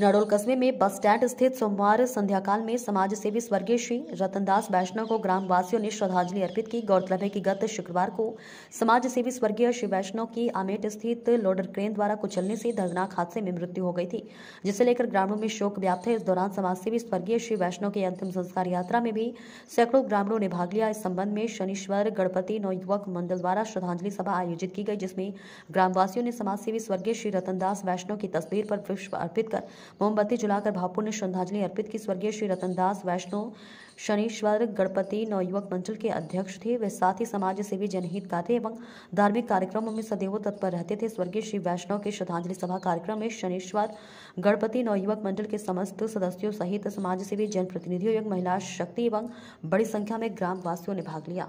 नाडोल कस्बे में bus stand स्थित सोमवार संध्याकाल में समाज सेवी स्वर्गीय श्री रतनदास वैष्णव को ग्राम वासियों ने श्रद्धांजलि अर्पित की। गौरतलब है कि गत शुक्रवार को समाज सेवी स्वर्गीय श्री वैष्णव की आमेट स्थित लोडर क्रेन द्वारा कुचलने से दर्दनाक हादसे में मृत्यु हो गई थी, जिसे लेकर ग्रामीणों में शोक व्याप्त है। इस दौरान समाज सेवी स्वर्गीय श्री वैष्णव की अंतिम संस्कार यात्रा में भी सैकड़ों ग्रामीणों ने भाग लिया। इस संबंध में शनिश्वर, गणपति, नवयुवक मंडल द्वारा श्रद्धांजलि सभा आयोजित की गई, जिसमें ग्रामवासियों ने समाज सेवी स्वर्गीय श्री रतनदास वैष्णव की तस्वीर पर पुष्प अर्पित कर मोमबत्ती जलाकर भावपूर्ण श्रद्धांजलि अर्पित की स्वर्गीय श्री रतनदास वैष्णव शनिश्वर, गणपति, नवयुवक मंचल के अध्यक्ष थे। वे साथ ही समाज सेवी, जनहित गाते एवं धार्मिक कार्यक्रमों में सदैव तत्पर रहते थे। स्वर्गीय श्री वैष्णव के श्रद्धांजलि सभा कार्यक्रम में शनिश्वर, गणपति, नवयुवक मंडल के समस्त सदस्यों सहित समाज सेवी, जनप्रतिनिधियों एवं महिला, शक्ति एवं बड़ी संख्या में ग्रामवासियों ने भाग लिया।